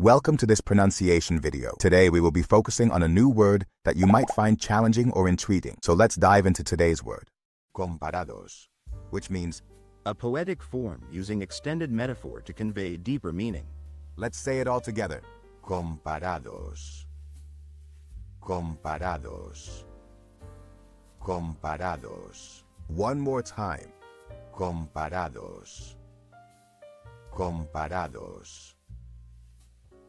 Welcome to this pronunciation video. Today we will be focusing on a new word that you might find challenging or intriguing. So let's dive into today's word. Comparados, which means A poetic form using extended metaphor to convey deeper meaning. Let's say it all together. Comparados. Comparados. Comparados. One more time. Comparados. Comparados.